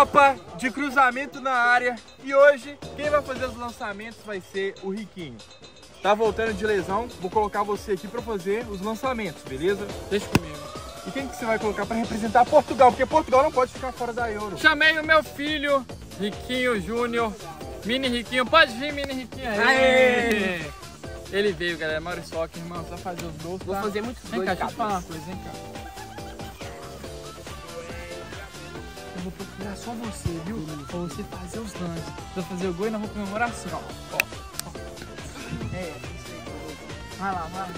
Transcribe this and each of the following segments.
Eurocopa de cruzamento na área e hoje quem vai fazer os lançamentos vai ser o Riquinho. Tá voltando de lesão, vou colocar você aqui para fazer os lançamentos, beleza? Deixa comigo. E quem que você vai colocar para representar Portugal? Porque Portugal não pode ficar fora da Euro. Chamei o meu filho, Riquinho Júnior, Mini Riquinho. Pode vir, Mini Riquinho. Aê! Aê! Ele veio, galera. Mauro irmão, só fazer os gols. Vou tá? fazer muitos Vem gols cá, de deixa eu falar uma coisa, vem cá. Procurar só você, viu? Pra você fazer os lances. Pra fazer o gol e nós vamos comemorar assim, ó. Ó, ó. É, isso aí. Vai lá, vai lá.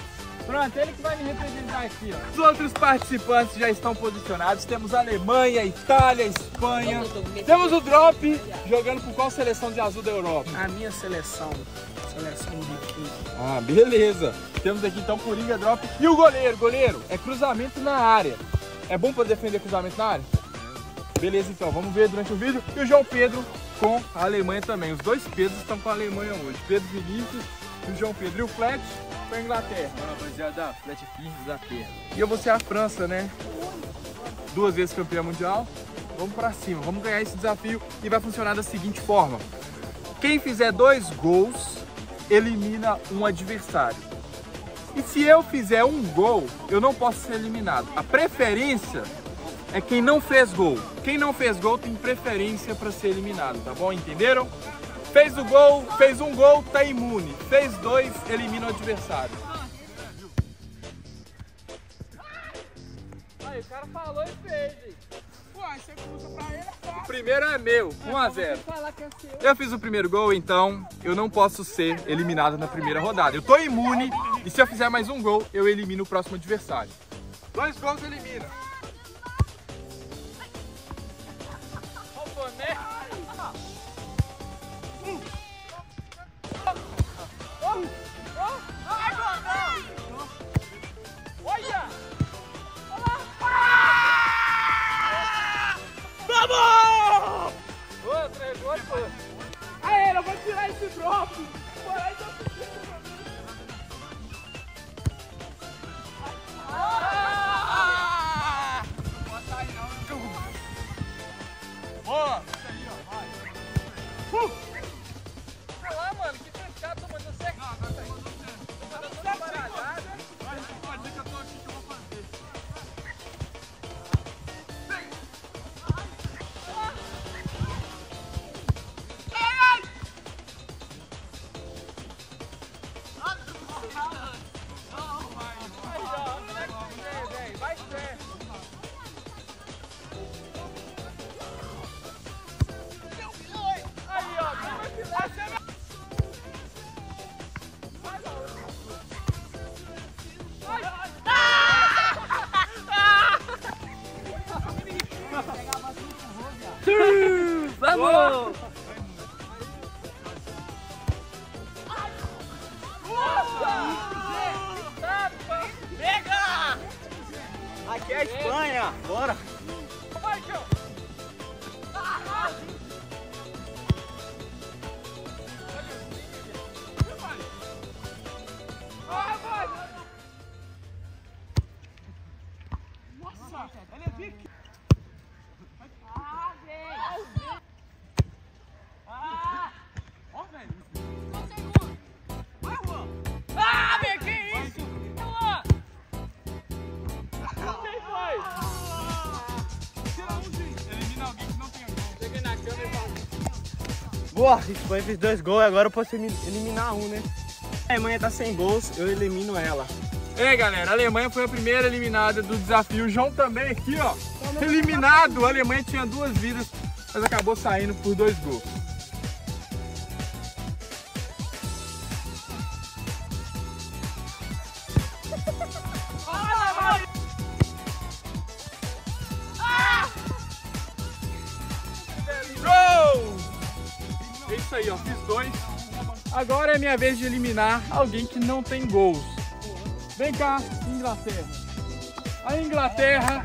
Pronto, ele que vai me representar aqui, ó. Os outros participantes já estão posicionados. Temos Alemanha, Itália, Espanha. Temos o Drop jogando com qual seleção de azul da Europa? A minha seleção, seleção do Riquinho. Ah, beleza. Temos aqui então Coringa, Drop e o goleiro. Goleiro, é cruzamento na área. É bom para defender cruzamento na área? Beleza, então, vamos ver durante o vídeo. E o João Pedro com a Alemanha também. Os dois Pedros estão com a Alemanha hoje. Pedro Vinícius e o João Pedro. E o Flet com a Inglaterra. Rapaziada. Flat firme da terra. E eu vou ser a França, né? Duas vezes campeã mundial. Vamos pra cima, vamos ganhar esse desafio e vai funcionar da seguinte forma: quem fizer dois gols elimina um adversário. E se eu fizer um gol, eu não posso ser eliminado. A preferência é quem não fez gol. Quem não fez gol tem preferência para ser eliminado, tá bom? Entenderam? Fez o gol, fez um gol, tá imune. Fez dois, elimina o adversário. Aí, o cara falou e fez, hein? Ué, você cruza pra ele, é O primeiro é meu, 1 a 0. falar que é seu. Eu fiz o primeiro gol, então eu não posso ser eliminado na primeira rodada. Eu tô imune e se eu fizer mais um gol, eu elimino o próximo adversário. Dois gols elimina. Aqui é a Espanha! Bora! A Espanha fez dois gols, agora eu posso elimi- eliminar um, né? A Alemanha tá sem gols, eu elimino ela. Ei, galera, a Alemanha foi a primeira eliminada do desafio. O João também aqui, ó. Eliminado. A Alemanha tinha duas vidas, mas acabou saindo por dois gols. Isso aí, ó. Fiz dois. Agora é minha vez de eliminar alguém que não tem gols. Vem cá, Inglaterra. A Inglaterra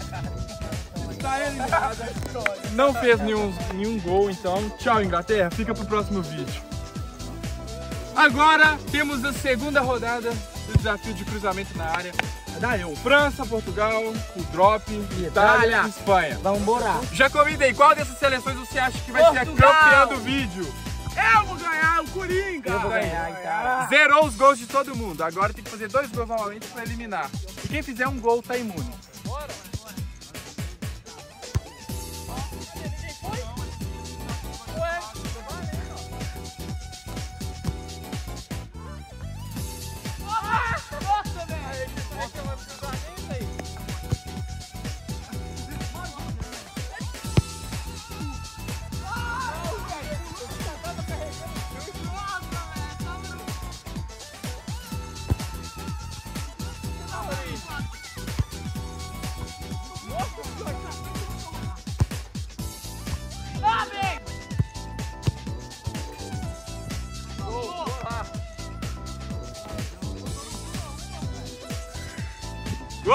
está eliminada. Não fez nenhum, nenhum gol, então tchau, Inglaterra. Fica pro próximo vídeo. Agora temos a segunda rodada do desafio de cruzamento na área. Dá eu. França, Portugal, o Drop, Itália, Itália. e Espanha. Vamos embora. Já convidei, qual dessas seleções você acha que vai ser a Portugal. campeã do vídeo? Eu vou ganhar o Coringa. Eu vou ganhar, Itália. Zerou os gols de todo mundo. Agora tem que fazer dois gols novamente pra eliminar. E quem fizer um gol tá imune.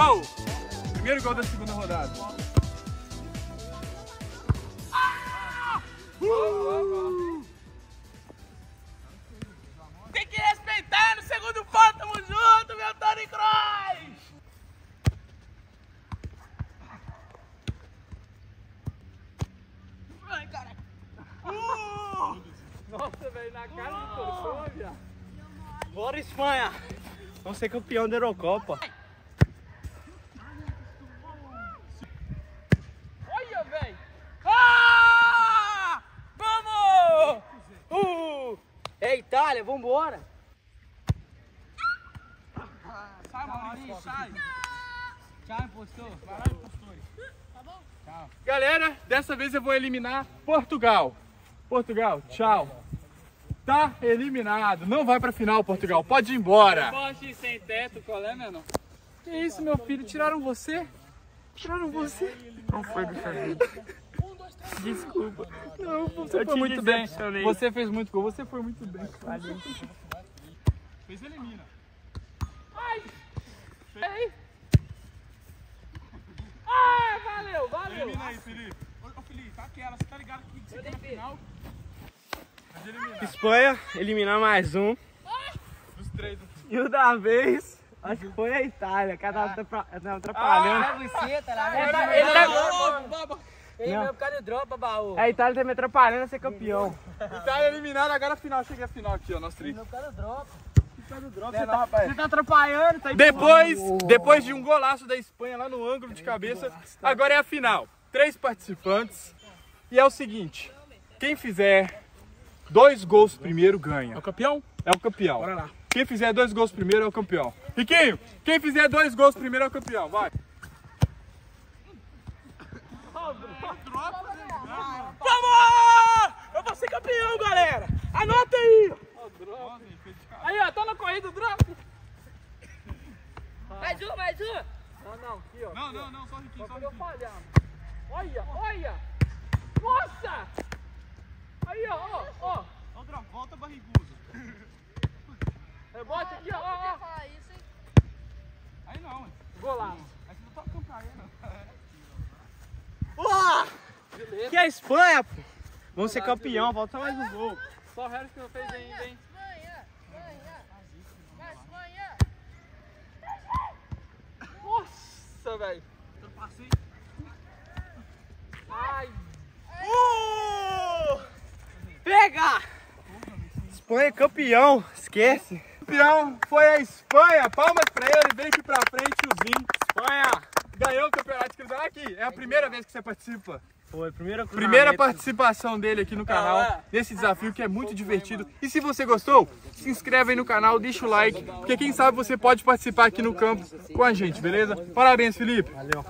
Gol! Primeiro gol da segunda rodada. Tem que respeitar no segundo ponto, tamo junto, meu Tony Kroos! Ai, cara. Nossa, velho, na cara do torcedor, viado. Bora, Espanha! Vamos ser campeão da Eurocopa. Olha, velho. Ah! Vamos! Uh! É Itália, vambora. Sai, Maurício, sai! Tchau, impostor. Galera, dessa vez eu vou eliminar Portugal. Portugal, tchau. Tá eliminado. Não vai pra final, Portugal. Pode ir embora. Poste sem teto, qual é, menor? Que isso, meu filho? Tiraram você? Tiraram você? Não foi dessa vez. Desculpa. Não, você Eu foi muito bem. Você fez muito gol. Você foi muito bem. Fez elimina. Ah, valeu, valeu. Elimina aí, Felipe. Ô, Felipe, tá aquela. Você tá ligado que você tá na final? Eliminar. Espanha, eliminar mais um. Dos três. E o da vez, acho que foi a Itália, que ela tava tava atrapalhando. Ah, você, tá. Ele tá- Ele Ele veio por causa do dropa, baú. a Itália tá me atrapalhando a ser campeão. Tá eliminado, agora a final. Chega a final aqui, ó, nós três. Por causa do dropa. Você tá, você tá atrapalhando, tá Depois, depois de um golaço da Espanha lá no ângulo de cabeça, agora é a final. Três participantes. E é o seguinte: quem fizer dois gols primeiro ganha. É o campeão? É o campeão. Bora lá. Quem fizer dois gols primeiro é o campeão. Riquinho, quem fizer dois gols primeiro é o campeão. Vai. Vamos! Eu vou ser campeão, galera! Anota aí! Aí, ó, tá na corrida do drop. Mais um, mais um. Não, não, aqui, ó. Não, não, não, só o Riquinho, só o Eu Riquinho. Olha, olha. Nossa! Aí, ó, ó, ó. Outra volta barrigudo. Rebote aqui, ó, ó. Aí não, hein? Golaço. Aí você não toca campainha, não. Que é a Espanha, pô! Vamos ser campeão, falta mais um gol. Só o Harris que não fez ainda, hein? Nossa, velho. Ai, Uh! Pega! Espanha é campeão, esquece. Campeão foi a Espanha. Palmas pra ele. Vem aqui pra frente, o Zinho. Espanha! Ganhou o campeonato de cruzado aqui. É a primeira vez que você participa. Foi, primeira Primeira participação dele aqui no canal, Ah, nesse desafio que é muito divertido. E se você gostou, se inscreve aí no canal, deixa o like, porque quem sabe você pode participar aqui no campo com a gente, beleza? Parabéns, Felipe. Valeu.